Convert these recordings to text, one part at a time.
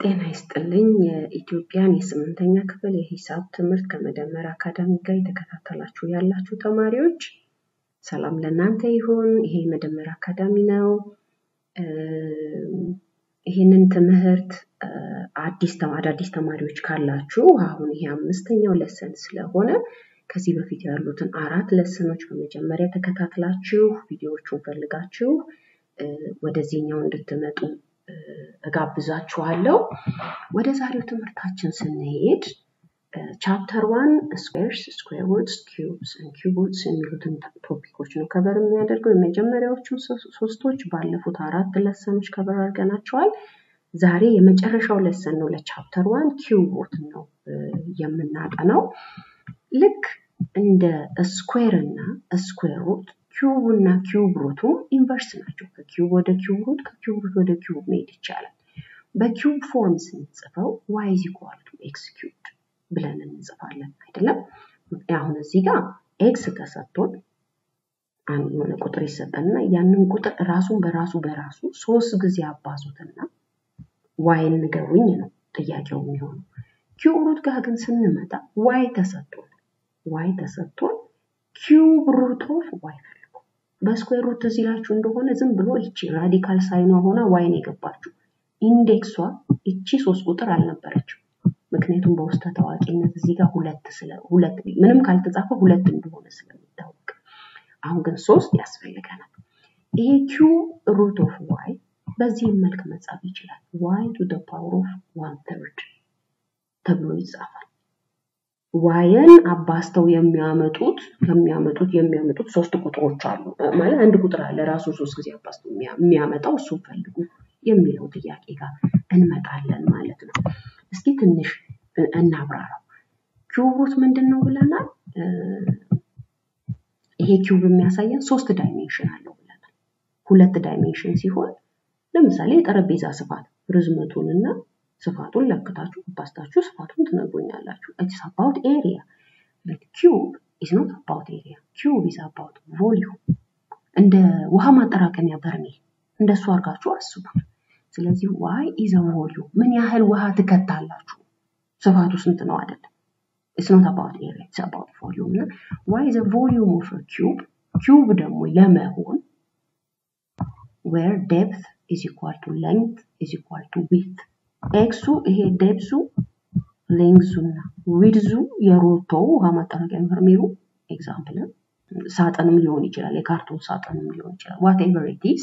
ጤና ይስጥልኝ የኢትዮጵያን የስምንተኛ ክፍል የሂሳብ ትምህርት ከመደመር አካዳሚ ጋር የተከታተላችሁ ያላችሁ ተማሪዎች ሰላም ለእናንተ ይሁን። ይሄ መደመር አካዳሚ ነው። ይህንን ትምህርት አዲስ አዳዲስ ተማሪዎች ካላችሁ አሁን ይሄ አምስተኛው ለሰን ስለሆነ ከዚህ በፊት ያሉትን አራት ለሰኖች በመጀመሪያ ተከታትላችሁ ቪዲዮዎቹን ፈልጋችሁ ወደዚህኛው እንድትመጡ እጋብዛችኋለሁ። ወደ ዛሬው ትምህርታችን ስንሄድ chapter one squares፣ square roots፣ cubes cube roots የሚሉትን topic ኦች ነው cover የሚያደርገው። የመጀመሪያዎቹ ሶስቶች ባለፉት አራት lesson ኦች cover አድርገናቸዋል። ዛሬ የመጨረሻው lesson ነው ለ chapter one cube root ነው የምናጠናው። ልክ እንደ square እና square root cube እና cube root ኡ inverse ናቸው። ከ cube ወደ cube root፣ ከ cube root ወደ cube መሄድ ይቻላል። በ cube form ስንጽፈው y is equal to x cubed ብለን እንጽፋለን አይደለም። አሁን እዚህ ጋር x ተሰጥቶን የሆነ ቁጥር ይሰጠንና ያንን ቁጥር ራሱን በራሱ በራሱ ሶስት ጊዜ አባዙትና y ንገሩኝ ነው ጥያቄው የሚሆነው። cube root ጋር ግን ስንመጣ y ተሰጥቶን y ተሰጥቶን cube root of y በ square root እዚህ ላችሁ እንደሆነ ዝም ብሎ ይቺ radical sign ዋ ሆና y ን የገባችው index ዋ ይቺ ሶስት ቁጥር አልነበረችው። ምክንያቱም በውስጠ ታዋቂነት እዚህ ጋር ሁለት ስለ ሁለት ምንም ካልተጻፈ ሁለት እንደሆነ ስለሚታወቅ አሁን ግን ሶስት ያስፈልገናል። ይሄ cube root of y በዚህም መልክ መጻፍ ይችላል። y to power of one ተብሎ ይጻፋል። y ን አባዝተው የሚያመጡት ከሚያመጡት የሚያመጡት ሶስት ቁጥሮች አሉ። ማለት አንድ ቁጥር አለ ራሱ ሶስት ጊዜ አባዝተው የሚያመጣው እሱ ፈልጉ የሚለው ጥያቄ ጋር እንመጣለን ማለት ነው። እስኪ ትንሽ እናብራራው። cube root ምንድን ነው ብለናል? ይሄ cube የሚያሳየን ሶስት dimension አለው ብለናል። ሁለት dimension ሲሆን ለምሳሌ የጠረጴዛ ስፋት ርዝመቱን እና ስፋቱን ለክታችሁ አባዝታችሁ ስፋቱን ትነግሩኛላችሁ። it's about area but cube is not about area cube is about volume። እንደ ውሃ ማጠራቀሚያ በርሜል እንደሱ አድርጋችሁ አስቡ። ስለዚህ y is volume ምን ያህል ውሃ ትከታላችሁ፣ ስፋቱ ስንት ነው አይደለም። it's not about area it's about volume እና y is volume of cube cube ደግሞ ለመሆን where depth is equal to length is equal to width x ኡ ይሄ depth ኡ length ኡ እና width ኡ የሮቶው ውሃ ማጠራቀሚያ በርሜሉ example ሳጥንም ሊሆን ይችላል፣ የካርቶን ሳጥንም ሊሆን ይችላል። whatever it is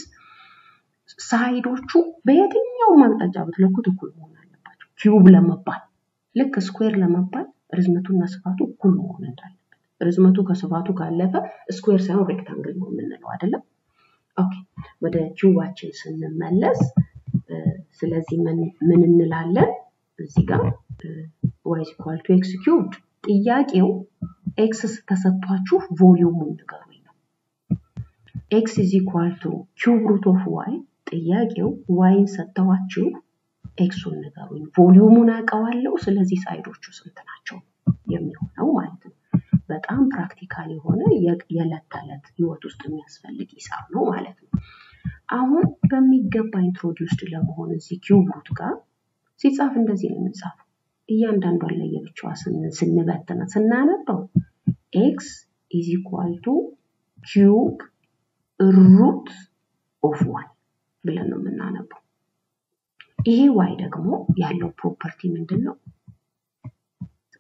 side ኦቹ በየትኛውም አቅጣጫ ብትለኩት እኩል መሆን አለባቸው። cube ለመባል ልክ square ለመባል ርዝመቱና ስፋቱ እኩል መሆን እንዳለበት። ርዝመቱ ከስፋቱ ካለፈ square ሳይሆን rectangle ነው የምንለው አይደለም። okay ወደ cube ኣችን ስንመለስ ስለዚህ ምን እንላለን እዚህ ጋር y is equal to x ጥያቄው x ተሰጥቷችሁ volume ኡን ንገሩኝ ነው። x is equal to cube root of y ጥያቄው y ን ሰጥተዋችሁ x ኡን ንገሩኝ፣ volume ኡን አውቀዋለሁ፣ ስለዚህ side ኦቹ ስንት ናቸው የሚሆነው ማለት ነው። በጣም practical የሆነ የዕለት ተዕለት ህይወት ውስጥ የሚያስፈልግ ሂሳብ ነው ማለት ነው። አሁን በሚገባ introduced ለመሆን እዚህ root ጋር ሲጻፍ እንደዚህ ነው የሚጻፈው። እያንዳንዷን ለየብቻዋ ስንበትና ስናነበው x is equal to cube root of y ብለን ነው የምናነበው። ይሄ y ደግሞ ያለው property ምንድን ነው?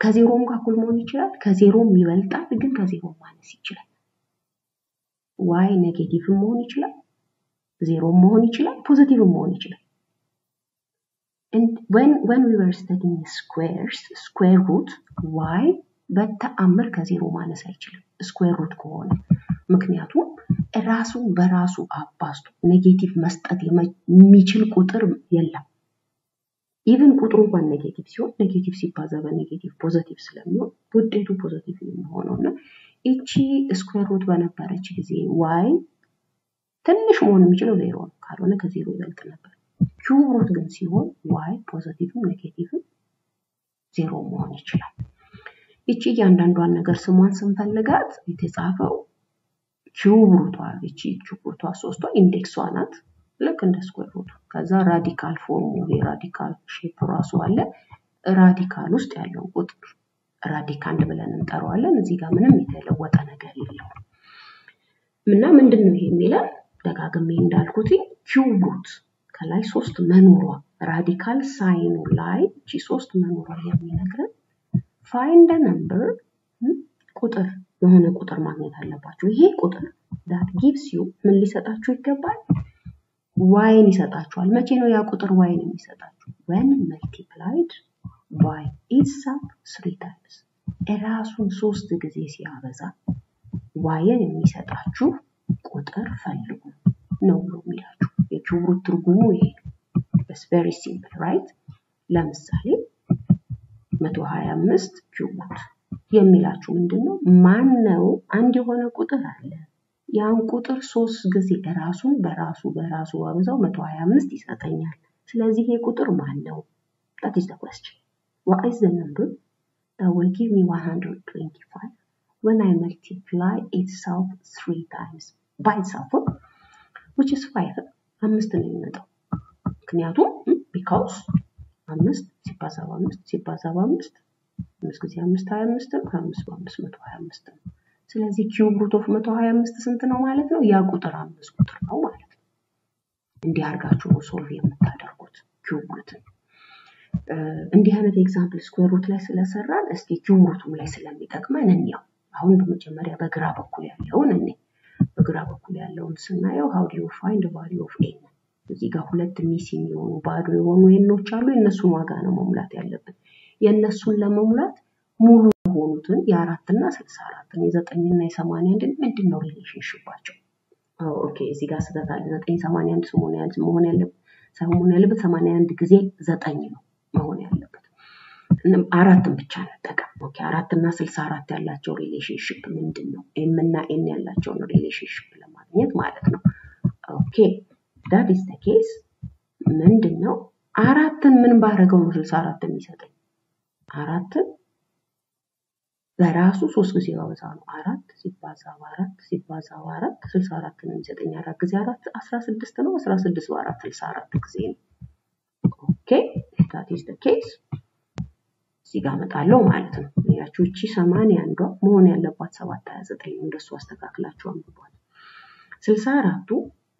ከዜሮም ጋር እኩል መሆን ይችላል፣ ከዜሮም ይበልጣል፣ ግን ከዜሮ ማነስ ይችላል። y negative መሆን ይችላል ዜሮ መሆን ይችላል፣ positive መሆን ይችላል። when when we were studying squares square በተአምር ከዜሮ ማነስ አይችልም square root ከሆነ ምክንያቱም ራሱን በራሱ አባዝቶ negative መስጠት የሚችል ቁጥር የለም። even ቁጥሩ እንኳን negative ሲሆን negative ሲባዛ በ negative positive ስለሚሆን ውጤቱ positive የሚሆነው እና ይቺ square root በነበረች ጊዜ y ትንሽ መሆን የሚችለው ዜሮ ነው። ካልሆነ ከዜሮ ይበልጥ ነበር። cube root ግን ሲሆን y positive ም negative ም ዜሮ መሆን ይችላል። ይቺ እያንዳንዷን ነገር ስሟን ስንፈልጋት የተጻፈው cube root ዋ ይቺ cube root ዋ ሶስቷ index ዋ ናት። ልክ እንደ square root ኡ። ከዛ radical form ኡ ይሄ radical shape ራሱ አለ። radical ውስጥ ያለውን ቁጥር radicand ብለን እንጠራዋለን። እዚህ ጋር ምንም የተለወጠ ነገር የለውም እና ምንድን ነው ይሄ የሚለን ደጋግሜ እንዳልኩት root ከላይ ሶስት መኖሯ radical sign ኡ ላይ እቺ ሶስት መኖሯ የሚነግረን find number ቁጥር የሆነ ቁጥር ማግኘት አለባችሁ። ይሄ ቁጥር that gives you ምን ሊሰጣችሁ ይገባል? y ን ይሰጣችኋል። መቼ ነው ያ ቁጥር y ን የሚሰጣችሁ? when multiplied by itself three times እራሱን ሶስት ጊዜ ሲያበዛ y ን የሚሰጣችሁ ቁጥር ፈልጉ ነው ብሎ የሚላችሁ። የ cube root ትርጉሙ ይሄ ነው። it's simple right። ለምሳሌ 125 cube root የሚላችሁ ምንድን ነው? ማን ነው አንድ የሆነ ቁጥር አለ ያን ቁጥር ሶስት ጊዜ ራሱን በራሱ በራሱ አብዛው 125 ይሰጠኛል። ስለዚህ ይሄ ቁጥር ማን ነው? that is the question. What is the number that will give me 125 when I multiply itself three times by itself which is 5 አምስት ነው የሚመጣው። ምክንያቱም because አምስት ሲባዛ በአምስት ሲባዛ በአምስት አምስት ጊዜ አምስት ሀያ አምስት ነው። ከአምስት በአምስት መቶ ሀያ አምስት ነው። ስለዚህ cube root of መቶ ሀያ አምስት ስንት ነው ማለት ነው? ያ ቁጥር አምስት ቁጥር ነው ማለት ነው። እንዲህ አድርጋችሁ ነው solve የምታደርጉት cube root ን። እንዲህ አይነት example square root ላይ ስለሰራን እስቲ cube root ኡም ላይ ስለሚጠቅመን እንየው። አሁን በመጀመሪያ በግራ በኩል ያለውን እኔ በግራ በኩል ያለውን ስናየው how do you find value of n እዚህ ጋር ሁለት missing የሆኑ ባዶ የሆኑ ኤኖች አሉ። የእነሱን ዋጋ ነው መሙላት ያለብን። የእነሱን ለመሙላት ሙሉ የሆኑትን የአራት እና ስልሳ አራትን የዘጠኝና የሰማንያ አንድን ምንድን ነው relationship ኣቸው? okay እዚህ ጋር ስህተት አለ። ዘጠኝ ሰማንያ አንድ መሆን ያለበት ሰማንያ አንድ ጊዜ ዘጠኝ ነው መሆን ያለበት። አራትን ብቻ እንጠቀም። okay አራት እና ስልሳ አራት ያላቸው relationship ምንድን ነው? m እና n ያላቸውን relationship ለማግኘት ማለት ነው። okay that is case ምንድን ነው? አራትን ምን ባረገው ነው ስልሳ አራት የሚሰጠኝ? አራትን በራሱ ሶስት ጊዜ ባበዛ ነው። አራት ሲባዛ በአራት ሲባዛ በአራት ስልሳ አራት ነው የሚሰጠኝ። አራት ጊዜ አራት አስራ ስድስት ነው። አስራ ስድስት በአራት ስልሳ አራት ጊዜ ነው። okay that is case እዚህ ጋር እመጣለሁ ማለት ነው። ያችሁ እቺ ሰማንያ አንዷ መሆን ያለባት ሰባት ሀያ ዘጠኝ እንደሱ አስተካክላችሁ አንብቧል። ስልሳ አራቱ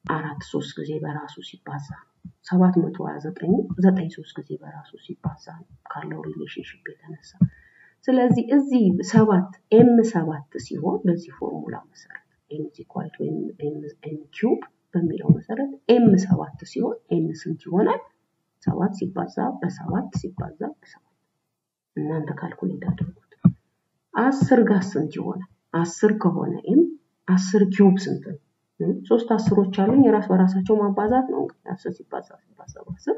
አራት ሶስት ጊዜ በራሱ ሲባዛ ነው። ሰባት መቶ ሀያ ዘጠኙ ዘጠኝ ሶስት ጊዜ በራሱ ሲባዛ ነው ካለው relationship የተነሳ ስለዚህ እዚህ ሰባት m ሰባት ሲሆን በዚህ ፎርሙላ መሰረት m equal to m cube በሚለው መሰረት m ሰባት ሲሆን n ስንት ይሆናል? ሰባት ሲባዛ በሰባት ሲባዛ በሰባት እናንተ calculate አድርጉት። አስር ጋር ስንት ይሆናል? አስር ከሆነ m አስር cube ስንት ነው? ሶስት አስሮች አሉኝ የራስ በራሳቸው ማባዛት ነው እንግዲህ አስር ሲባዛ ሲባዛ በአስር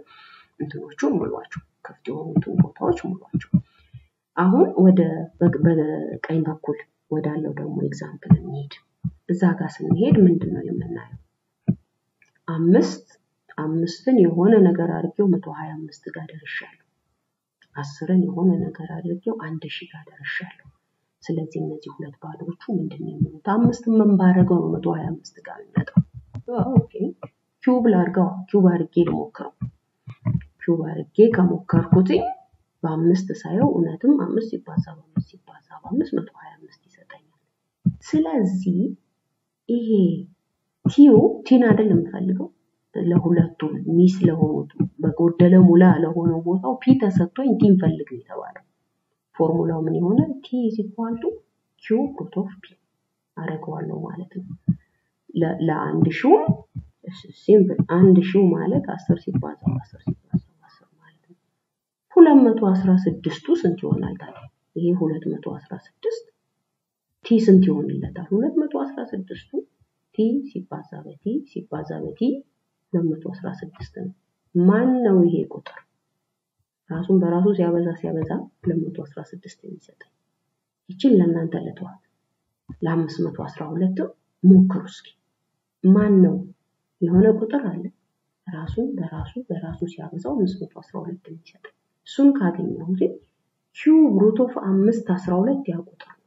ሙሏቸው፣ ክፍት የሆኑትን ቦታዎች ሙሏቸው። አሁን ወደ በቀኝ በኩል ወዳለው ደግሞ example እንሄድ። እዛ ጋር ስንሄድ ምንድን ነው የምናየው? አምስት አምስትን የሆነ ነገር አድርጌው መቶ ሀያ አምስት ጋር ደርሻለሁ። አስርን የሆነ ነገር አድርጌው አንድ ሺህ ጋር ደርሻለሁ። ስለዚህ እነዚህ ሁለት ባዶቹ ምንድን ነው የሚሆኑት? አምስትን ምን ባረገው ነው መቶ ሀያ አምስት ጋር የሚመጣው? cube ላድርገው። cube አድርጌ ልሞክረው። cube አድርጌ ከሞከርኩትኝ በአምስት ሳየው እውነትም አምስት ሲባዛ በአምስት ሲባዛ በአምስት መቶ ሀያ አምስት ይሰጠኛል። ስለዚህ ይሄ t ዩ t ን አይደል የምፈልገው ለሁለቱም miss ለሆኑት በጎደለ ሙላ ለሆነው ቦታው p ተሰጥቶኝ t ን ፈልግ ነው የተባለው። ፎርሙላው ምን ይሆናል? t is equal root of p አደርገዋለሁ ማለት ነው። ለአንድ ሺው simple አንድ ሺው ማለት አስር ሲባዛ አስር ሲባዛ አስር ማለት ነው። ሁለት መቶ አስራ ስድስቱ ስንት ይሆናል ታዲያ? ይሄ ሁለት መቶ አስራ ስድስት t ስንት ይሆንለታል? ሁለት መቶ አስራ ስድስቱ ቲ ሲባዛ በ t ሲባዛ በ t ሁለት መቶ አስራ ስድስት ነው። ማን ነው ይሄ ቁጥር? ራሱን በራሱ ሲያበዛ ሲያበዛ ሁለት መቶ አስራ ስድስት የሚሰጠኝ ይችን ለእናንተ አስራ ሁለትም ሞክሩ እስኪ። ማን ነው የሆነ ቁጥር አለ ራሱን በራሱ በራሱ ሲያበዛው አምስት መቶ አስራ ሁለት የሚሰጠኝ እሱን ካገኘሁት cube root of አምስት አስራ ሁለት ያ ቁጥር ነው።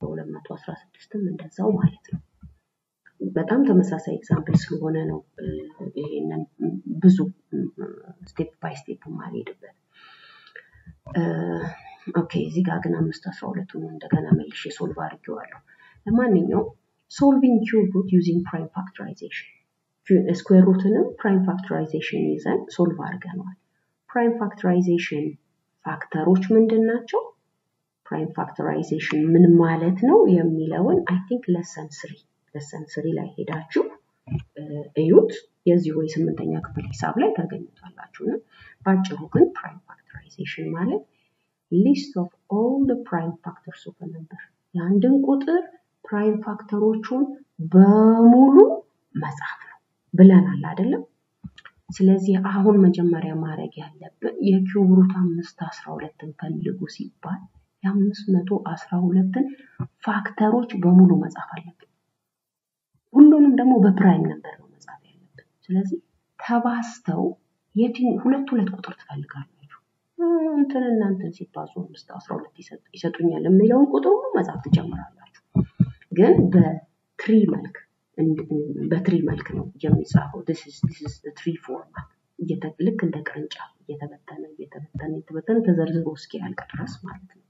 በሁለት መቶ አስራ ስድስትም እንደዛው ማለት ነው። በጣም ተመሳሳይ example ስለሆነ ነው ይሄንን ብዙ step by step ማልሄድበት። okay እዚህ ጋር ግን አምስት አስራ ሁለቱን እንደገና መልሼ solve አድርጌዋለሁ። ለማንኛውም solving cube root using prime factorization square root ንም prime factorization ይዘን solve አድርገነዋል። prime factorization factor ኦች ምንድን ናቸው? prime factorization ምን ማለት ነው የሚለውን I think lesson three lesson three ላይ ሄዳችሁ እዩት። ወይ ስምንተኛ ክፍል ሂሳብ ላይ ታገኙታላችሁ። በአጭሩ ግን prime factorization ማለት list of all prime factors of ነበር የአንድን ቁጥር prime factor ኦቹን በሙሉ መጻፍ ነው ብለናል አይደለም? ስለዚህ አሁን መጀመሪያ ማድረግ ያለብን የ cube root አምስት አስራ ሁለትን ፈልጉ ሲባል የአምስት መቶ አስራ ሁለትን factor ኦች በሙሉ መጻፍ አለብን። ሁሉንም ደግሞ በ prime number ነው መጻፍ ያለብን። ስለዚህ ተባስተው ሁለት ሁለት ቁጥር ትፈልጋላችሁ። እንትን እናንትን ሲባዙ አምስት አስራ ሁለት ይሰጡኛል የሚለውን ቁጥር ሁሉ መጻፍ ትጀምራላችሁ። ግን በ tree መልክ በ tree መልክ ነው የሚጻፈው። tree format ልክ እንደ ቅርንጫፍ እየተበተነ እየተበተነ እየተበተነ ተዘርዝሮ እስኪያልቅ ድረስ ማለት ነው።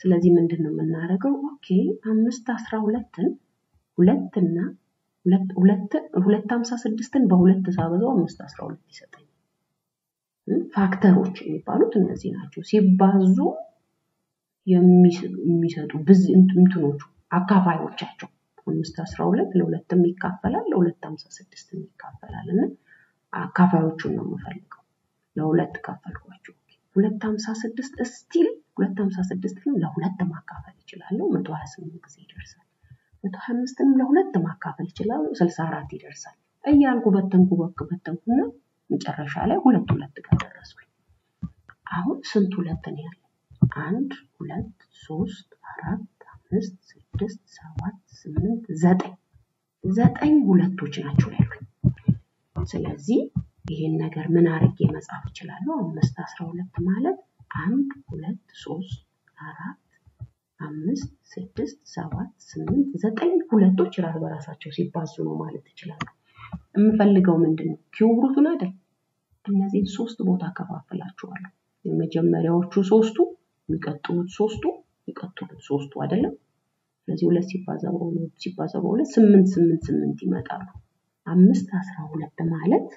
ስለዚህ ምንድን ነው የምናደርገው? okay አምስት አስራ ሁለትን ሁለትና ሁለት ሀምሳ ስድስትን በሁለት ሳበዛው አምስት አስራ ሁለት ይሰጠኛል። ፋክተሮች የሚባሉት እነዚህ ናቸው። ሲባዙ የሚሰጡ ብዝ እንትኖቹ አካፋዮቻቸው አምስት አስራ ሁለት ለሁለትም ይካፈላል ለሁለት ሀምሳ ስድስትም ይካፈላል እና አካፋዮቹን ነው የምፈልገው። ለሁለት ካፈልኳቸው ሁለት ሀምሳ ስድስት እስቲል ሁለት ሀምሳ ስድስትንም ለሁለት ማካፈል ይችላለሁ። መቶ ሀያ ስምንት ጊዜ ይደርሳል። መቶ ሀያ አምስትንም ለሁለት ማካፈል ይችላለሁ። ስልሳ አራት ይደርሳል እያልኩ በተንኩ በክ በተንኩና መጨረሻ ላይ ሁለት ሁለት ጋር ደረስኩኝ። አሁን ስንት ሁለት ነው ያለ? አንድ ሁለት ሶስት አራት አምስት ስድስት ሰባት ስምንት ዘጠኝ ዘጠኝ ሁለቶች ናቸው ያሉኝ። ስለዚህ ይህን ነገር ምን አድርጌ መጻፍ እችላለሁ? አምስት አስራ ሁለት ማለት አንድ ሁለት ሶስት አራት አምስት ስድስት ሰባት ስምንት ዘጠኝ ሁለቶች ራስ በራሳቸው ሲባዙ ነው ማለት እችላለሁ። የምፈልገው ምንድን ነው? ኪዩብ ሩቱን አይደል? እነዚህን ሶስት ቦታ ከፋፍላችኋለሁ። የመጀመሪያዎቹ ሶስቱ፣ የሚቀጥሉት ሶስቱ፣ የሚቀጥሉት ሶስቱ አይደለም። ስለዚህ ሁለት ሲባዛ በሁለት ስምንት ስምንት ስምንት ይመጣሉ። አምስት አስራ ሁለት ማለት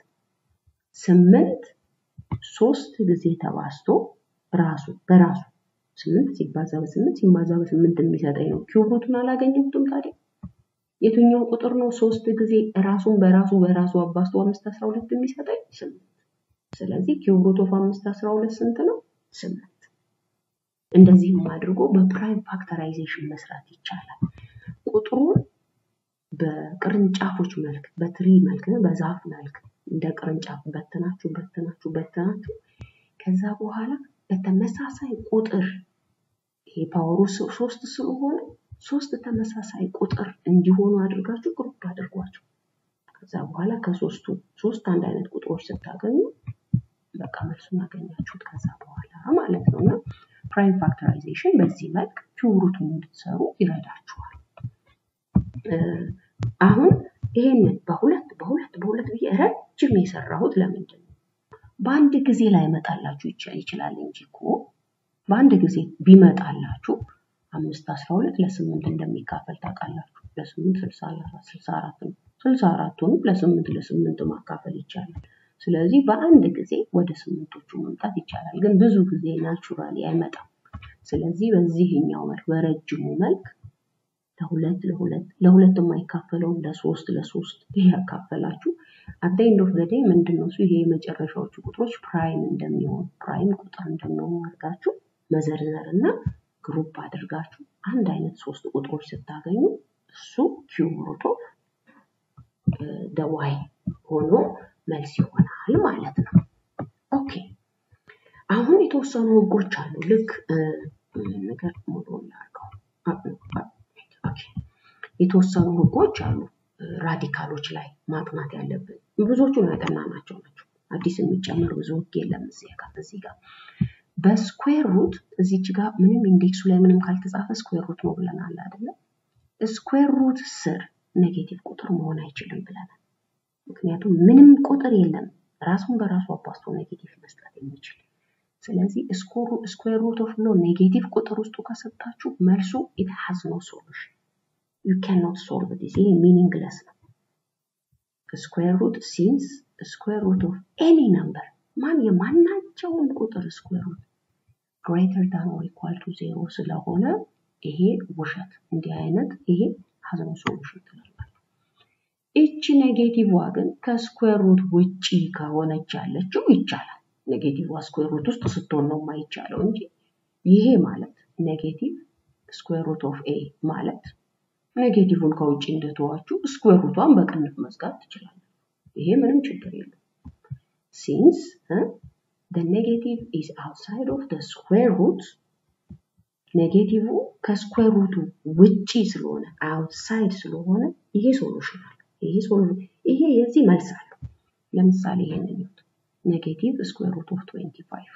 ስምንት ሶስት ጊዜ ተባዝቶ ራሱ በራሱ ስምንት ሲባዛ በስምንት ሲባዛ በስምንት የሚሰጠኝ ነው። cube root ኡን አላገኘሁትም ታዲያ የትኛው ቁጥር ነው ሶስት ጊዜ ራሱን በራሱ በራሱ አባዝቶ አምስት አስራ ሁለት የሚሰጠኝ? ስምንት። ስለዚህ cube root of አምስት አስራ ሁለት ስንት ነው? ስምንት። እንደዚህም አድርጎ በ prime factorization መስራት ይቻላል። ቁጥሩን በቅርንጫፎች መልክ በ tree መልክ በዛፍ መልክ እንደ ቅርንጫፍ በትናችሁ በትናችሁ በትናችሁ ከዛ በኋላ በተመሳሳይ ቁጥር ይሄ power ኡ ሶስት ስለሆነ ሶስት ተመሳሳይ ቁጥር እንዲሆኑ አድርጋችሁ group አድርጓቸው። ከዛ በኋላ ከሶስቱ ሶስት አንድ አይነት ቁጥሮች ስታገኙ በቃ መልሱን አገኛችሁት ከዛ በኋላ ማለት ነው። እና prime factorization በዚህ መልክ cube root ኡን እንድትሰሩ ይረዳችኋል። አሁን ይሄንን በሁለት በሁለት በሁለት ብዬ ረጅም የሰራሁት ለምንድን ነው? በአንድ ጊዜ ላይ መጣላችሁ ይችላል እንጂ እኮ በአንድ ጊዜ ቢመጣላችሁ አምስት አስራ ሁለት ለስምንት እንደሚካፈል ታውቃላችሁ። ለስምንት ስልሳ አራት ነው። ስልሳ አራቱንም ለስምንት ለስምንት ማካፈል ይቻላል። ስለዚህ በአንድ ጊዜ ወደ ስምንቶቹ መምጣት ይቻላል። ግን ብዙ ጊዜ ናቹራሊ አይመጣም። ስለዚህ በዚህኛው መልክ በረጅሙ መልክ ለሁለት ለሁለት ለሁለት የማይካፈለውን ለሶስት ለሶስት ይሄ ያካፈላችሁ at end of the day እሱ ይሄ የመጨረሻዎቹ ቁጥሮች prime እንደሚሆኑ prime ቁጥር እንደሚሆኑ አድርጋችሁ መዘርዘር እና group አድርጋችሁ አንድ አይነት ሶስት ቁጥሮች ስታገኙ እሱ cube root of the y ሆኖ መልስ ይሆናል ማለት ነው። okay አሁን የተወሰኑ ህጎች አሉ። ልክ ነገር ሙሉ ላድርገው። የተወሰኑ ህጎች አሉ radical ኦች ላይ ማጥናት ያለብን። ብዙዎቹን ያጠናናቸው ናቸው። አዲስ የሚጨምር ብዙ ህግ የለም እዚህ ጋር በ square root እዚች ጋር ምንም index ኡ ላይ ምንም ካልተጻፈ square root ነው ብለናል አይደለ? square root ስር negative ቁጥር መሆን አይችልም ብለናል። ምክንያቱም ምንም ቁጥር የለም ራሱን በራሱ አባዝቶ negative መስጠት የሚችል ስለዚህ square root of ሎ negative ቁጥር ውስጡ ከሰጣችሁ መልሱ it has no solution you can not solve this ይሄ meaningless ነው። square root since square root of any number ማን የማናቸውን ቁጥር square root greater than or equal to zero ስለሆነ ይሄ ውሸት እንዲህ አይነት ይሄ solution ትላላችሁ። እቺ negative ግን ከ square root ውጪ ከሆነች ያለችው ይቻላል። negative square root ውስጥ ስትሆን ነው የማይቻለው እንጂ ይሄ ማለት negative square root of a ማለት negative ን ከውጭ እንደተዋችሁ square root ዋን በቅንፍ መዝጋት ትችላለች። ይሄ ምንም ችግር የለም። since the negative is outside of the square root negative ከ square root ኡ ውጪ ስለሆነ outside ስለሆነ ይሄ solution አለ። ይሄ solution ይሄ የዚህ መልስ አለው። ለምሳሌ ይሄንን ይሁት negative square root of 25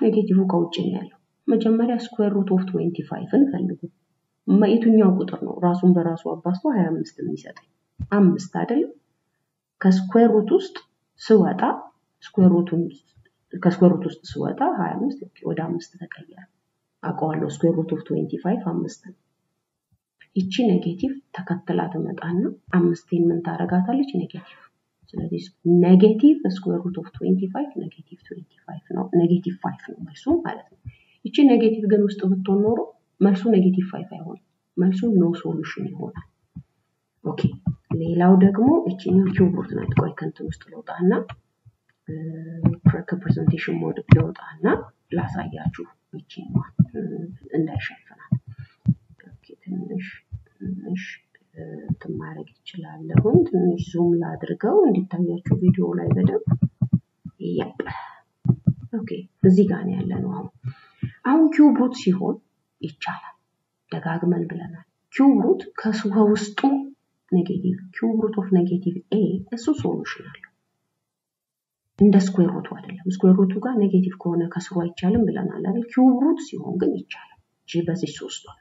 negative ከውጭ ነው ያለው። መጀመሪያ square root of 25ን ፈልጉ። የትኛው ቁጥር ነው ራሱን በራሱ አባዝቶ 25 የሚሰጠኝ? አምስት አይደለም? ከ square root ውስጥ ስወጣ square root ኡን ከ square root ውስጥ ስወጣ 25 ወደ አምስት ተቀየረ። አውቀዋለሁ። square root of 25 አምስት ነው። ይቺ negative ተከትላ ትመጣና አምስቴን ምን ታደርጋታለች? negative ስለዚህ negative square root of 25 negative 25 ነው negative 5 ነው መልሱ ማለት ነው። ይቺ negative ግን ውስጥ ብትሆን ኖሮ መልሱ negative 5 አይሆንም። መልሱ no solution ይሆናል። okay ሌላው ደግሞ እቺኛው cube root ናት። ቆይ ከእንትን ውስጥ ልውጣና ከ presentation mode ልውጣና ላሳያችሁ ይቺኛዋ እንዳይሸፍናል። ትንሽ ትንሽ እንትን ይችላለሁን። ትንሽ zoom ላድርገው እንዲታያችሁ ቪዲዮ ላይ በደንብ ያቅ okay እዚህ ጋር ያለ ነው። አሁን አሁን cube root ሲሆን ይቻላል፣ ደጋግመን ብለናል። cube root ከውስጡ negative root of negative a እሱ solution አለው። እንደ square root ኡ አይደለም። square root ኡ ጋር negative ከሆነ ከስሩ አይቻልም ብለናል አይደል? cube root ሲሆን ግን ይቻላል። በዚህ ሶስቷል።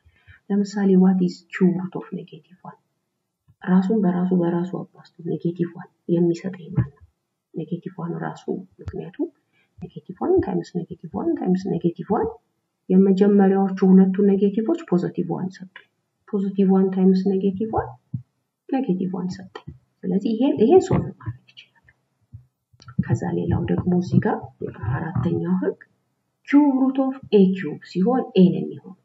ለምሳሌ what is cube root of negative one ራሱን በራሱ በራሱ አባዝቶ negative one የሚሰጠኝ ማለት ነው። negative one ራሱ ምክንያቱም negative one times negative one times negative one የመጀመሪያዎቹ ሁለቱ negative ኦች positive one ሰጡኝ። positive one times negative one negative one ሰጠኝ። ስለዚህ ይሄን ይሄን solve ከዛ ሌላው ደግሞ እዚህ ጋር አራተኛው ህግ cube root of a cube ሲሆን a ነው የሚሆነው።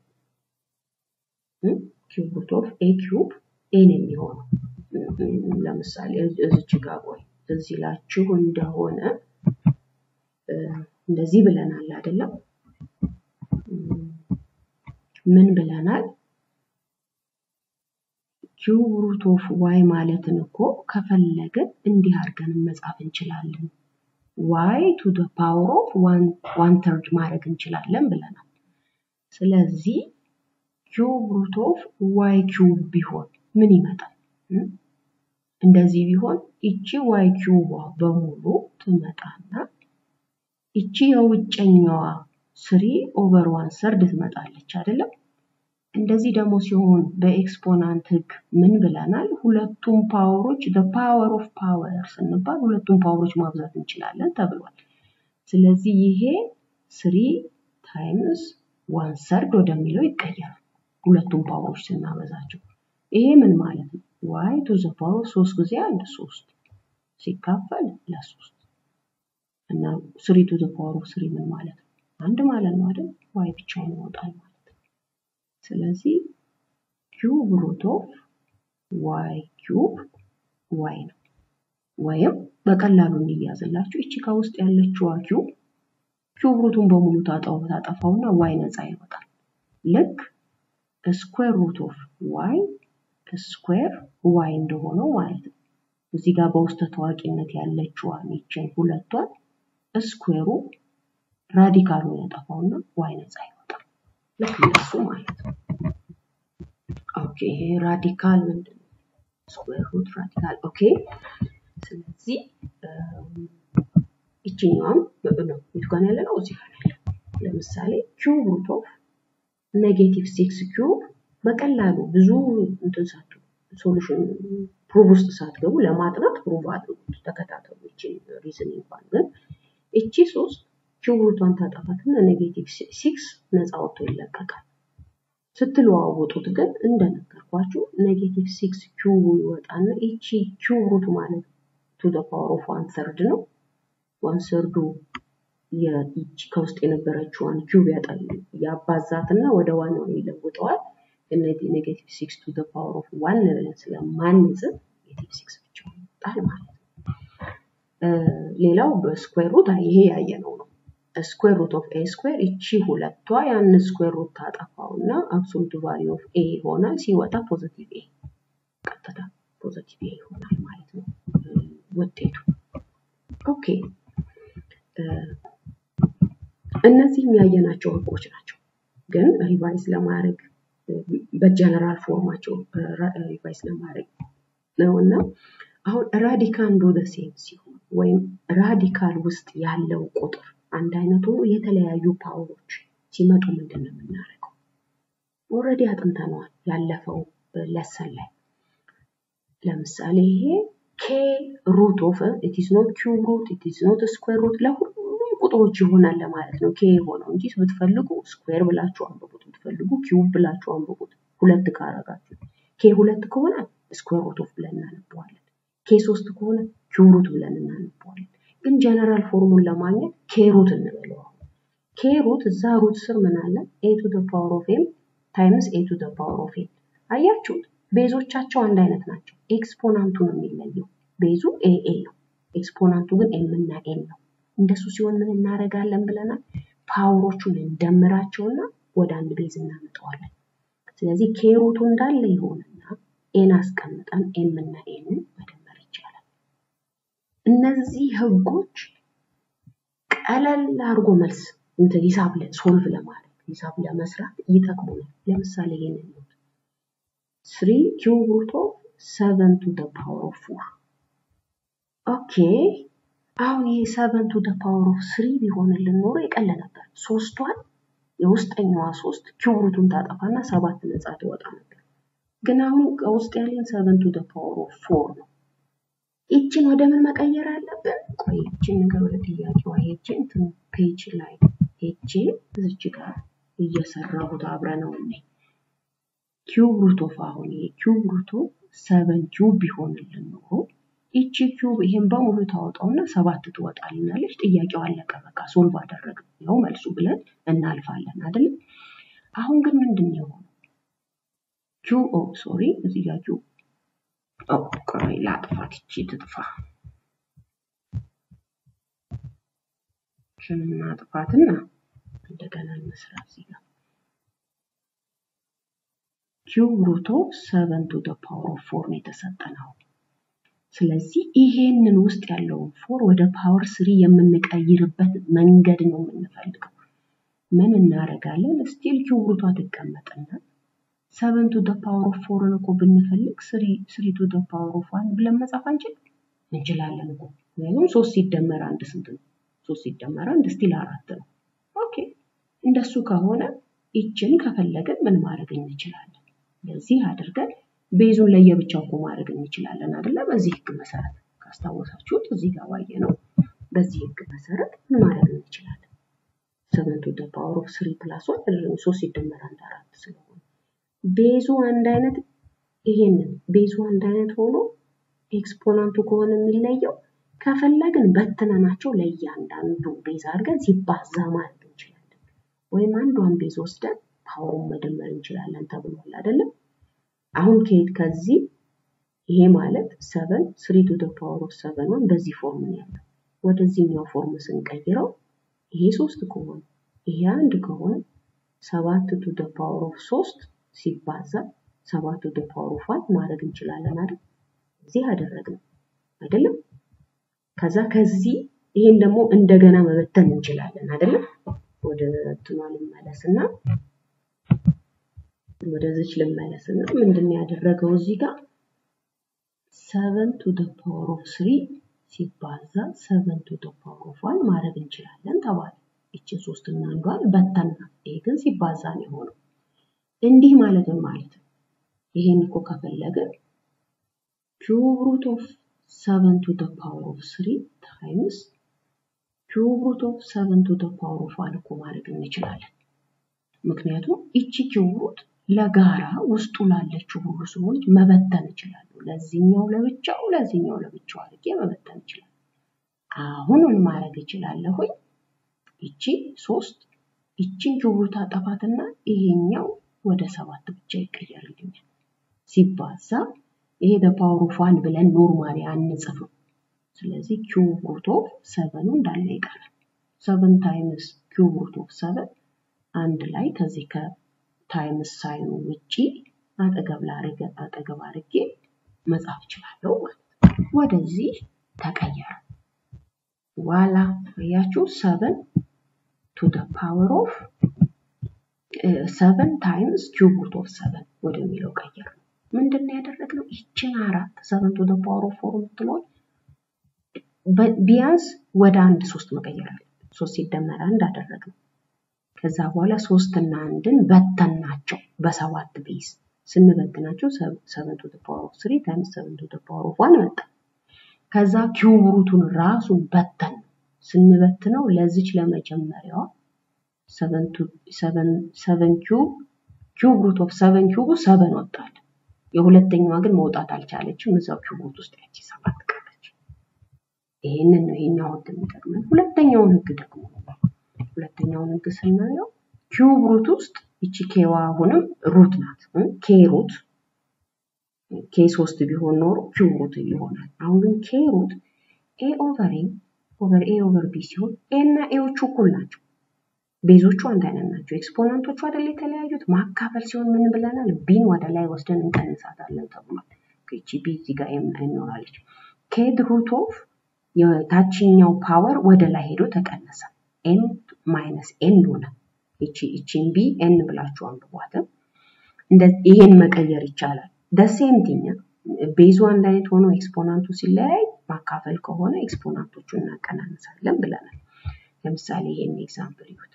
cube root of a cube a ነው የሚሆነው። ለምሳሌ እዚች ጋር ቆይ እዚህ ላችሁ እንደሆነ እንደዚህ ብለናል አይደለም? ምን ብለናል? cube root of y ማለትን እኮ ከፈለግን እንዲህ አድርገን መጻፍ እንችላለን። y to the power of one third ማድረግ እንችላለን ብለናል። ስለዚህ cube root of y cube ቢሆን ምን ይመጣል? እንደዚህ ቢሆን ይቺ y cube ዋ በሙሉ ትመጣና ይቺ የውጨኛዋ three over one third ትመጣለች አይደለም? እንደዚህ ደግሞ ሲሆን በ exponent ህግ ምን ብለናል? ሁለቱም power ኦች power of power ስንባል ሁለቱም power ኦች ማብዛት እንችላለን ተብሏል። ስለዚህ ይሄ three times one third ወደሚለው ይቀየራል። ሁለቱም power ኦች ስናበዛቸው ይሄ ምን ማለት ነው? y to the power ሶስት ጊዜ አንድ ሶስት ሲካፈል ለሶስት እና three to the power three ምን ማለት ነው? አንድ ማለት ነው አይደል? y ብቻውን ይወጣል ስለዚህ cube root of y cube y ነው። ወይም በቀላሉ እንዲያዝላችሁ እቺ ከውስጥ ያለችዋ cube cube root ኡን በሙሉ ታጣው ታጠፋውና y ነፃ ይወጣል። ልክ square root of y square y እንደሆነው ማለት ነው። እዚህ ጋር በውስጥ ታዋቂነት ያለችዋን ይችን ሁለቷን square ኡ radical ኡን ያጠፋውና y ነፃ እንደሱ ማለት ነው። okay ይሄ radical ምንድን ነው? square root radical okay። ስለዚህ ይችኛዋም ነው የቱ ጋር ያለ ነው? እዚህ ያለ ለምሳሌ cube root of negative six cube በቀላሉ ብዙ እንትን ሳትሉ solution prove ውስጥ ሳትገቡ ለማጥናት prove አድርጉት፣ ተከታተሉ። ይችን reasoning እንኳን ግን እቺ ሶስት root ኧን ታጠፋትና negative six ነፃ ወጥቶ ይለቀቃል። ስትለዋውጡት ግን እንደነገርኳችሁ negative six cube ኡ ይወጣና ይቺ root ማለት to the power of one third ነው። one third ኡ ከውስጥ የነበረችዋን cube ያባዛትና ወደ one ይለውጠዋል። negative six to the power of one ብለን ስለማንጽፍ negative six ብቻ ይወጣል ማለት ነው። ሌላው በ square root ይሄ ያየነው ነው። square root of a square እቺ ሁለቷ ያን square root ታጠፋው እና absolute value of a ይሆናል። ሲወጣ positive a ቀጥታ positive a ይሆናል ማለት ነው ውጤቱ። okay እነዚህ የሚያየናቸው ህጎች ናቸው። ግን revise ለማድረግ በ general form ኣቸው revise ለማድረግ ነው እና አሁን radical እንዶ same ሲሆን ወይም radical ውስጥ ያለው ቁጥር አንድ አይነት ሆኖ የተለያዩ power ኦች ሲመጡ ምንድን ነው የምናደርገው? already አጥንተነዋል ያለፈው lesson ላይ። ለምሳሌ ይሄ k root of it is not cube root it is not square root ለሁሉም ቁጥሮች ይሆናል ለማለት ነው k የሆነው እንጂ ብትፈልጉ square ብላችሁ አንብቡት፣ ብትፈልጉ cube ብላችሁ አንብቡት። ሁለት ካረጋችሁ k ሁለት ከሆነ square root of ብለን እናነበዋለን። k ሶስት ከሆነ cube root ብለን እናነበዋለን። ግን general form ኡን ለማግኘት k root እንበለው። k root እዛ root ስር ምን አለ? a to power of m times a to power of n። አያችሁት? base ኦቻቸው አንድ አይነት ናቸው። exponent ኡ ነው የሚለየው። base ኡ a a ነው፣ exponent ኡ ግን m እና n ነው። እንደሱ ሲሆን ምን እናደርጋለን ብለናል? power ኦቹን እንደምራቸውና ወደ አንድ base እናመጣዋለን። ስለዚህ k root ኡ እንዳለ ይሆንና a ን አስቀምጠን m እና n ን መደመር ይቻላል። እነዚህ ህጎች ቀለል አድርጎ መልስ እንትን ሂሳብ solve ለማድረግ ሂሳብ ለመስራት ይጠቅሙናል። ለምሳሌ ይሄንን ነው three cube root of seven to power of four okay። አሁን ይሄ seven to power of three ቢሆንልን ኖሮ የቀለ ነበር። ሶስቷን የውስጠኛዋ ሶስት cube root ኡን ታጠፋና ሰባት ነፃ ትወጣ ነበር። ግን አሁን ከውስጥ ያለን seven to power of four ነው። ይችን ወደ ምን መቀየር አለብን? ቆይ ይችን ነገር ወደ ጥያቄዋ ሄጄ እንትን page ላይ ሄጄ እዚች ጋር እየሰራሁት አብረነው እኔ cube root of አሁን ይሄ cube of seven cube ቢሆንልን ኖሮ ይቺ cube ይሄን በሙሉ ታወጣውና ሰባት ትወጣልናለች። ጥያቄው አለቀ፣ በቃ solve አደረግን ነው መልሱ ብለን እናልፋለን አይደለም። አሁን ግን ምንድን ነው? cu oh sorry እዚህ ጋር cu oh ቆይ ላጥፋት፣ ይቺ ትጥፋ። እናጥፋትና እንደገና እንስራ እዚህ ጋር cube of seven to the power of four ነው የተሰጠነው። ስለዚህ ይሄንን ውስጥ ያለውን four ወደ power three የምንቀይርበት መንገድ ነው የምንፈልገው። ምን እናደርጋለን? still cube root ኧ ትቀመጥና seven to power of four ን እኮ ብንፈልግ three to power of one ብለን መጻፍ አንችልም? እንችላለን እኮ ምክንያቱም ሶስት ሲደመር አንድ ስንት ነው? ሶስት ሲደመር አንድ still አራት ነው። okay እንደሱ ከሆነ ይችን ከፈለግን ምን ማድረግ እንችላለን? ለዚህ አድርገን base ኡን ለየብቻው እኮ ማድረግ እንችላለን አይደለ? በዚህ ህግ መሰረት ካስታወሳችሁት እዚህ ጋር ባየ ነው። በዚህ ህግ መሰረት ምን ማድረግ እንችላለን? seven the power of three plus one ሶስት ሲደመር አንድ አራት ስለሆነ base ኡ አንድ አይነት ይሄንን base ኡ አንድ አይነት ሆኖ exponent ኡ ከሆነ የሚለየው ከፈለግን በትነናቸው ለእያንዳንዱ base አድርገን ሲባዛ ማለት እንችላለን። ወይም አንዷን base ወስደን power ኡን መደመር እንችላለን ተብሏል አይደለም? አሁን ከየት ከዚህ ይሄ ማለት seven three to the power of seven one በዚህ form ነው ያለው። ወደዚህኛው form ስንቀይረው ይሄ ሶስት ከሆነ ይሄ አንድ ከሆነ ሰባት to the power of ሶስት ሲባዛ ሰባት to the power of ማድረግ እንችላለን አይደል? እዚህ አደረግነው አይደለም? ከዛ ከዚህ ይሄን ደግሞ እንደገና መበተን እንችላለን አይደለም? ወደ እንትኗ ልመለስና ወደዚች ልመለስና ምንድን ያደረገው እዚህ ጋር seven to power of three ሲባዛ seven to power of one ማድረግ እንችላለን ተባለ። ይችን ሶስትና አንዷን በተና። ይሄ ግን ሲባዛ ነው የሆነው። እንዲህ ማለትም ማለት ነው። ይሄን እኮ ከፈለግን cube root of seven to the power of three times cube root of seven to the power of one እኮ ማድረግ እንችላለን። ምክንያቱም ይቺ cube root ለጋራ ውስጡ ላለችው ሁሉ ስለሆነች መበተን እችላለሁ። ለዚህኛው ለብቻው፣ ለዚህኛው ለብቻው አድርጌ መበተን እችላለሁ። አሁን ምን ማድረግ እችላለሁኝ? ይቺ ሶስት ይቺን cube root አጠፋትና ይሄኛው ወደ ሰባት ብቻ ይቀየርልኛል። ሲባዛ ይሄ በ power of ብለን normally አንጽፍም። ስለዚህ cube root of seven ኡ እንዳለ ይቀራል። seven times cube root of seven አንድ ላይ ከዚህ ከ times sign ኡ ውጪ አጠገብ ላርገ አጠገብ አድርጌ መጻፍ እችላለሁ ማለት ወደዚህ ተቀየረ። ዋላ አያችሁ seven to power of seven times cube root of seven ወደሚለው ቀየር ነው። ምንድን ነው ያደረግነው? ይችን አራት seven to the power of four የምትለውን ቢያንስ ወደ አንድ ሶስት መቀየር አለ። ሶስት ሲደመር አንድ አደረግነው። ከዛ በኋላ ሶስት እና አንድን በተናቸው በሰባት base ስንበትናቸው seven to the power of three times seven to the power of one መጣ። ከዛ cube root ኡን ራሱን በተን ስንበትነው ለዚች ለመጀመሪያዋ seven cube root of seven cube ኡ seven ወጣል። የሁለተኛዋ ግን መውጣት አልቻለችም። እዛው cube root ውስጥ ያቺ ሰባት ቀረች። ይሄንን ነው ይሄኛው ህግ የሚጠቅመን። ሁለተኛውን ህግ ደግሞ ሁለተኛውን ህግ ስናየው cube root ውስጥ ይቺ k ዋ አሁንም root ናት። k root k ሶስት ቢሆን ኖሮ cube root ይሆናል። አሁን ግን k root a over a over a over b ሲሆን a እና a ዎቹ እኩል ናቸው። base ኦቹ አንድ አይነት ናቸው። exponent ኦቹ አይደል የተለያዩት። ማካፈል ሲሆን ምን ብለናል? b ን ወደ ላይ ወስደን እንቀንሳታለን ተብሏል። ይቺ b እዚህ ጋር ይኖራለች። kth root of የታችኛው power ወደ ላይ ሄዶ ተቀነሰ። n minus n ሆነ። ይቺን b n ብላችሁ አንብቧትም። ይሄን መቀየር ይቻላል። the same ቲኛ base ኡ አንድ አይነት ሆኖ exponent ኡ ሲለያይ ማካፈል ከሆነ exponent ኦቹን እናቀናንሳለን ብለናል። ለምሳሌ ይሄን example ይሁት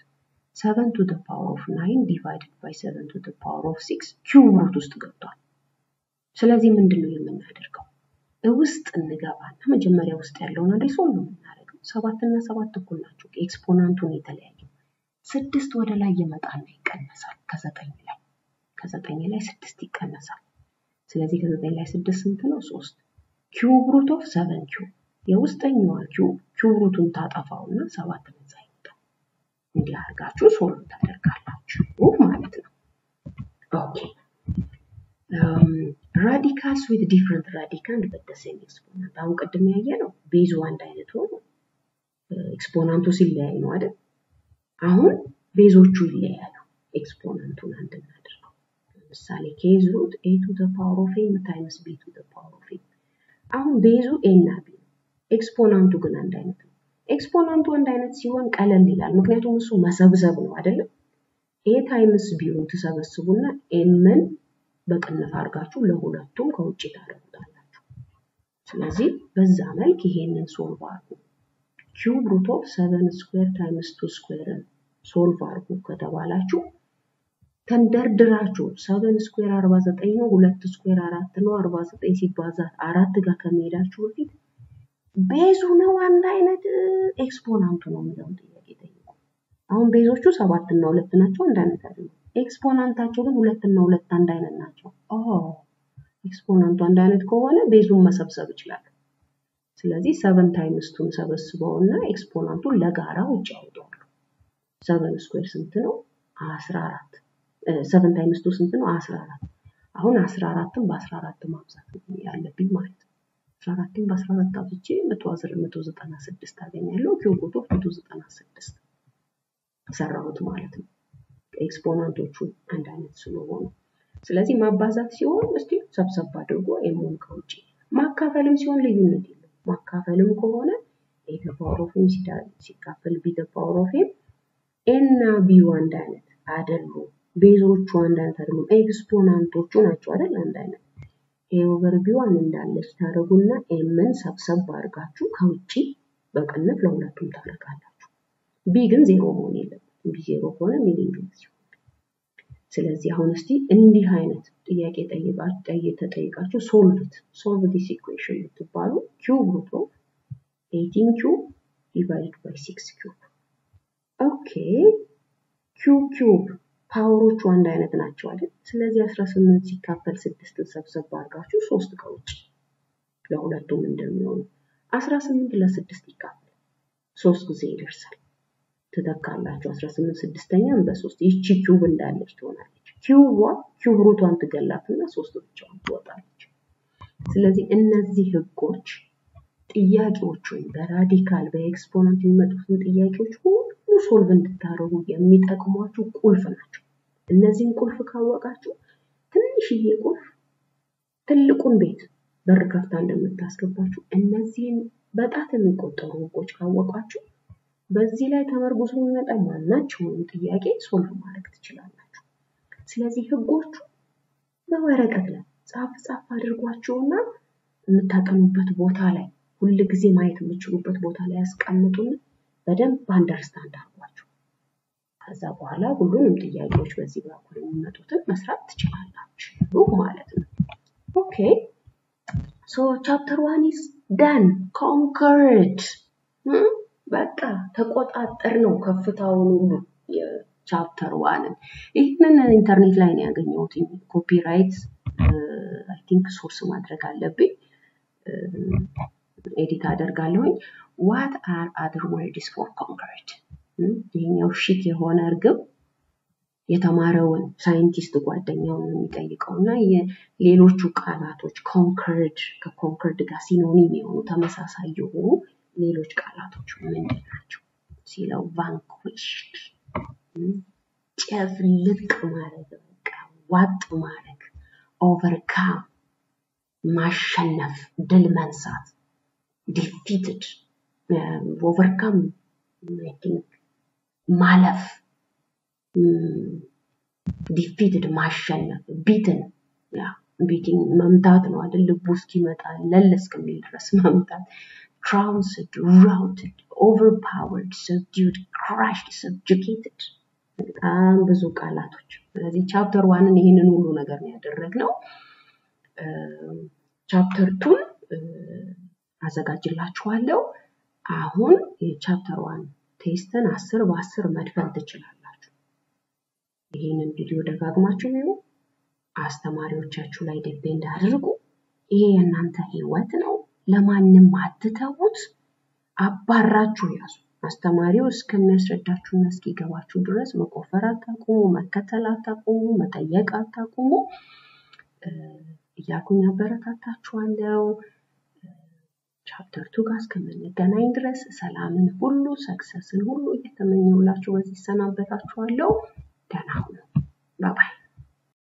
seven to the power of nine divided by seven to the power of six cube root ውስጥ ገብቷል። ስለዚህ ምንድን ነው የምናደርገው? ውስጥ እንገባና መጀመሪያ ውስጥ ያለውን አንዴ solve የምናደርገው ሰባት እና ሰባት እኩል ናቸው። exponent ኡን የተለያየ ስድስት ወደ ላይ ይመጣና ይቀነሳል ከዘጠኝ ላይ ከዘጠኝ ላይ ስድስት ይቀነሳል። ስለዚህ ከዘጠኝ ላይ ስድስት ስንት ነው? ሶስት cube root of seven cube የውስጠኛዋ cube cube root ኡን ታጠፋውና ሰባት ይወጣል። እንዲህ አድርጋችሁ solve ታደርጋላችሁ ማለት ነው። okay radicals with different radical but same exponent። አሁን ቅድም ያየ ነው base ኡ አንድ አይነት ሆኖ exponent ኡ ሲለያይ ነው አይደል? አሁን base ኦቹ ይለያሉ። exponent ኡን አንድ እናድርገው። ለምሳሌ kth root a to the power of m times b to the power of m። አሁን base ኡ a እና b exponent ኡ ግን አንድ አይነት ነው። exponent ኡ አንድ አይነት ሲሆን ቀለል ይላል። ምክንያቱም እሱ መሰብሰብ ነው አይደለም? a times b ውን ትሰበስቡና m ን በቅንፍ አድርጋችሁ ለሁለቱም ከውጭ ታደርጉታላችሁ። ስለዚህ በዛ መልክ ይሄንን solve አድርጉ። cube root of seven square times two square ን solve አድርጉ ከተባላችሁ ተንደርድራችሁ seven square አርባ ዘጠኝ ነው፣ ሁለት square አራት ነው። አርባ ዘጠኝ ሲባዛ አራት ጋር ከመሄዳችሁ በፊት base ኡ ነው አንድ አይነት exponent ኡ ነው የሚለውን ጥያቄ ጠይቁ። አሁን base ኦቹ ሰባት እና ሁለት ናቸው፣ አንድ አይነት አይደለም። exponent ኣቸው ግን ሁለት እና ሁለት አንድ አይነት ናቸው። exponent ኡ አንድ አይነት ከሆነ base ኡን መሰብሰብ ይችላል። ስለዚህ seven times two ን ሰበስበው እና exponent ኡን ለጋራ ውጭ ያወጣሉ። seven square ስንት ነው? አስራ አራት seven times two ስንት ነው? አስራ አራት አሁን አስራ አራትን በአስራ አራት ማብዛት ያለብኝ ማለት ነው። አስራ አራትን በአስራ አራት አብዝቼ መቶ አስር መቶ ዘጠና ስድስት አገኛለሁ። cube root መቶ ዘጠና ስድስት ሰራሁት ማለት ነው። exponent ኦቹ አንድ አይነት ስለሆኑ ስለዚህ ማባዛት ሲሆን እስቲ ሰብሰብ አድርጎ m ኡን ከውጭ ማካፈልም ሲሆን ልዩነት የለም። ማካፈልም ከሆነ a of ሲካፈል b the of b ዩ አንድ አይነት አይደሉም። base ኦቹ አንድ አይነት አይደሉም። exponent ኦቹ ናቸው አይደል አንድ አይነት። a over b ዋን እንዳለች ታደርጉና m ን ሰብሰብ አድርጋችሁ ከውጭ በቅንፍ ለሁለቱም ታደርጋላችሁ። b ግን ዜሮ መሆን የለበትም። b ዜሮ ከሆነ ይሆናል። ስለዚህ አሁን እስቲ እንዲህ አይነት ጥያቄ ተጠይቃችሁ solve it solve this equation ብትባሉ cube root of eighteen cube divide by six cube okay cube cube power ኦቹ አንድ አይነት ናቸው አይደል? ስለዚህ 18 ሲካፈል ስድስትን ሰብሰብ አድርጋችሁ ሶስት ከውጭ ለሁለቱም እንደሚሆኑ 18 ለስድስት ይካፈል ሶስት ጊዜ ይደርሳል። ትተካላችሁ 18 ስድስተኛን በሶስት ይቺ cube እንዳለች ትሆናለች። cube ዋ cube root ዋን ትገላትና ሶስት ብቻዋን ትወጣለች። ስለዚህ እነዚህ ህጎች ጥያቄዎች ወይም በ radical በ exponent የሚመጡትን ጥያቄዎች ሁሉ solve እንድታደርጉ የሚጠቅሟችሁ ቁልፍ ናቸው። እነዚህን ቁልፍ ካወቃችሁ ትንሽዬ ቁልፍ ትልቁን ቤት በር ከፍታ እንደምታስገባችሁ እነዚህን በጣት የሚቆጠሩ ህጎች ካወቃችሁ በዚህ ላይ ተመርጉዞ የሚመጣ ማናቸውንም ጥያቄ solve ማድረግ ትችላላችሁ። ስለዚህ ህጎቹ በወረቀት ላይ ጻፍ ጻፍ አድርጓቸውና የምታጠኑበት ቦታ ላይ ሁል ጊዜ ማየት የምችሉበት ቦታ ላይ ያስቀምጡና በደንብ understand አድርጓቸው። ከዛ በኋላ ሁሉንም ጥያቄዎች በዚህ በኩል የሚመጡትን መስራት ትችላላችሁ ማለት ነው። okay so chapter one is done conquered በቃ ተቆጣጠር ነው ከፍታውን ሁሉ የ chapter one ን። ይህንን ኢንተርኔት ላይ ነው ያገኘሁት። copyright I think source ማድረግ አለብኝ። edit አደርጋለሁኝ። what are other words for conquered? ይህኛው chic የሆነ እርግብ የተማረውን ሳይንቲስት ጓደኛውን የሚጠይቀው እና ሌሎቹ ቃላቶች conquered ከ conquered ጋር synonym የሆኑ ተመሳሳይ የሆኑ ሌሎች ቃላቶች ምንድን ናቸው ሲለው vanquished ጨፍልቅ ማድረግ በቃ ዋጥ ማድረግ overcome ማሸነፍ ድል መንሳት defeated overcome ማለፍ defeated ማሸነፍ beaten beating መምታት ነው አይደል ልቡ እስኪመጣ ለል እስከሚል ድረስ መምታት trounced, routed, overpowered, subdued, crushed, subjugated በጣም ብዙ ቃላቶች። ስለዚህ chapter one ን ይህንን ሁሉ ነገር ነው ያደረግነው። chapter two ን አዘጋጅላችኋለሁ። አሁን የ chapter one test ን አስር በአስር መድፈን ትችላላችሁ። ይህንን ቪዲዮ ደጋግማችሁ እዩ አስተማሪዎቻችሁ ላይ depend አድርጉ። ይሄ የእናንተ ህይወት ነው። ለማንም አትተዉት። አባራችሁ ያዙ። አስተማሪው እስከሚያስረዳችሁና እስኪገባችሁ ድረስ መቆፈር አታቁሙ፣ መከተል አታቁሙ፣ መጠየቅ አታቁሙ እያልኩኝ አበረታታችኋለሁ። chapter two ጋር እስከምንገናኝ ድረስ ሰላምን ሁሉ success ን ሁሉ እየተመኘሁላችሁ በዚህ እሰናበታችኋለሁ። ደህና ሁኑ። ባባይ